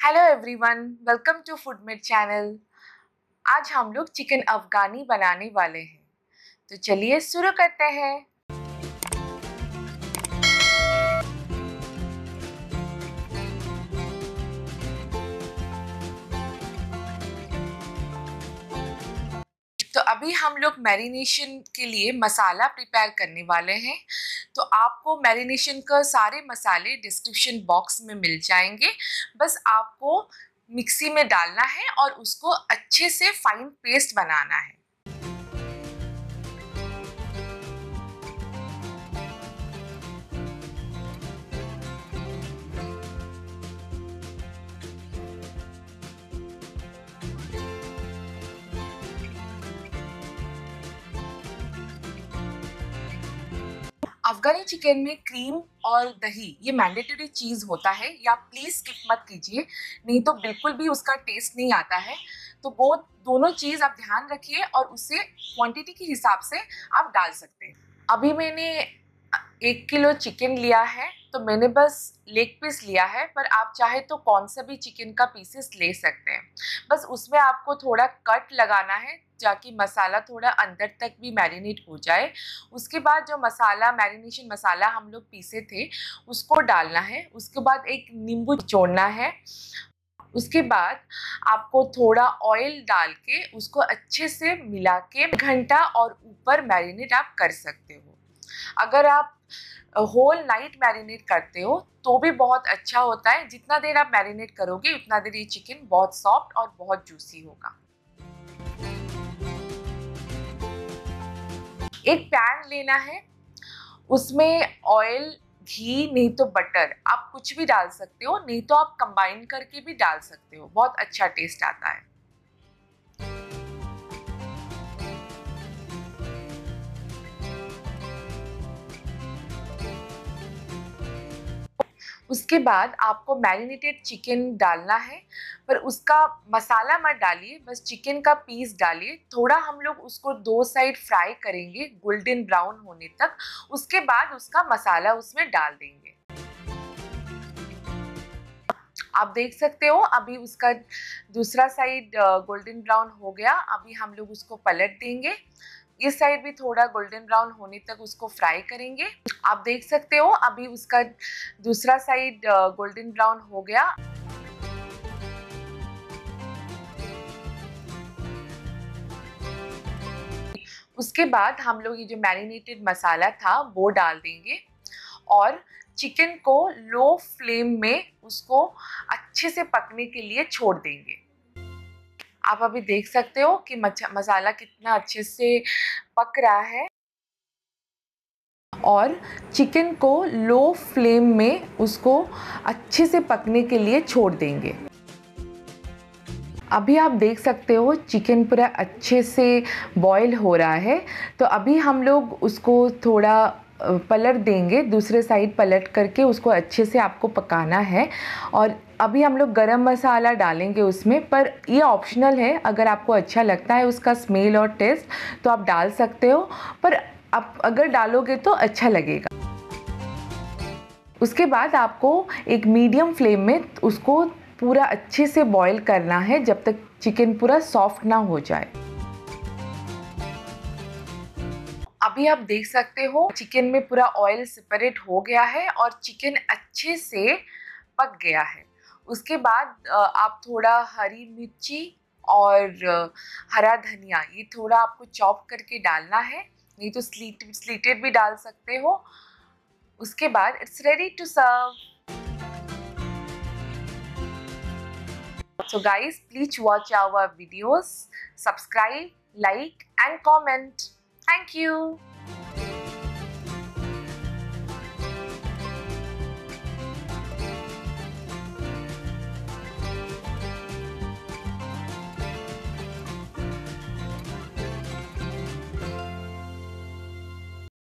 Hello everyone welcome to food meet channel आज हम लोग चिकन अफगानी बनाने वाले हैं। तो चलिए शुरू करते हैं। अभी हम लोग मैरिनेशन के लिए मसाला प्रिपेयर करने वाले हैं। तो आपको मैरिनेशन का सारे मसाले डिस्क्रिप्शन बॉक्स में मिल जाएँगे। बस आपको मिक्सी में डालना है और उसको अच्छे से फाइन पेस्ट बनाना है। अफगानी चिकन में क्रीम और दही, ये मैंडेटरी चीज़ होता है, या प्लीज़ स्किप मत कीजिए, नहीं तो बिल्कुल भी उसका टेस्ट नहीं आता है। तो वो दोनों चीज़ आप ध्यान रखिए और उसे क्वांटिटी के हिसाब से आप डाल सकते हैं। अभी मैंने एक किलो चिकन लिया है तो मैंने बस लेग पीस लिया है, पर आप चाहे तो कौन सा भी चिकन का पीसेस ले सकते हैं। बस उसमें आपको थोड़ा कट लगाना है, ताकि मसाला थोड़ा अंदर तक भी मैरिनेट हो जाए। उसके बाद जो मसाला मैरिनेशन मसाला हम लोग पीसे थे, उसको डालना है। उसके बाद एक नींबू छोड़ना है। उसके बाद आपको थोड़ा ऑयल डाल के उसको अच्छे से मिला के घंटा और ऊपर मैरिनेट आप कर सकते हो। अगर आप होल नाइट मैरिनेट करते हो तो भी बहुत अच्छा होता है। जितना देर आप मैरिनेट करोगे, उतना देर ये चिकन बहुत सॉफ्ट और बहुत जूसी होगा। एक पैन लेना है। उसमें ऑयल घी, नहीं तो बटर आप कुछ भी डाल सकते हो, नहीं तो आप कंबाइन करके भी डाल सकते हो। बहुत अच्छा टेस्ट आता है। उसके बाद आपको मैरिनेटेड चिकन डालना है, पर उसका मसाला मत डालिए, बस चिकन का पीस डालिए। थोड़ा हम लोग उसको दो साइड फ्राई करेंगे गोल्डन ब्राउन होने तक। उसके बाद उसका मसाला उसमें डाल देंगे। आप देख सकते हो, अभी उसका दूसरा साइड गोल्डन ब्राउन हो गया। अभी हम लोग उसको पलट देंगे। इस साइड भी थोड़ा गोल्डन ब्राउन होने तक उसको फ्राई करेंगे। आप देख सकते हो, अभी उसका दूसरा साइड गोल्डन ब्राउन हो गया। उसके बाद हम लोग ये जो मैरिनेटेड मसाला था, वो डाल देंगे। और चिकन को लो फ्लेम में उसको अच्छे से पकने के लिए छोड़ देंगे। आप अभी देख सकते हो कि मसाला कितना अच्छे से पक रहा है। और चिकन को लो फ्लेम में उसको अच्छे से पकने के लिए छोड़ देंगे। अभी आप देख सकते हो चिकन पूरा अच्छे से बॉईल हो रहा है। तो अभी हम लोग उसको थोड़ा पलट देंगे, दूसरे साइड पलट करके उसको अच्छे से आपको पकाना है। और अभी हम लोग गरम मसाला डालेंगे उसमें, पर ये ऑप्शनल है, अगर आपको अच्छा लगता है उसका स्मेल और टेस्ट तो आप डाल सकते हो। पर आप अगर डालोगे तो अच्छा लगेगा। उसके बाद आपको एक मीडियम फ्लेम में उसको पूरा अच्छे से बॉईल करना है, जब तक चिकन पूरा सॉफ्ट ना हो जाए। अभी आप देख सकते हो चिकन में पूरा ऑयल सेपरेट हो गया है और चिकन अच्छे से पक गया है। उसके बाद आप थोड़ा हरी मिर्ची और हरा धनिया ये थोड़ा आपको चॉप करके डालना है। नहीं तो स्लीट स्लीटेड भी डाल सकते हो। उसके बाद it's ready to serve So guys, please watch our videos, subscribe, like and comment. Thank you.